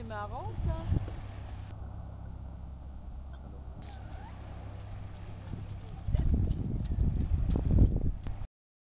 c'est marrant ça.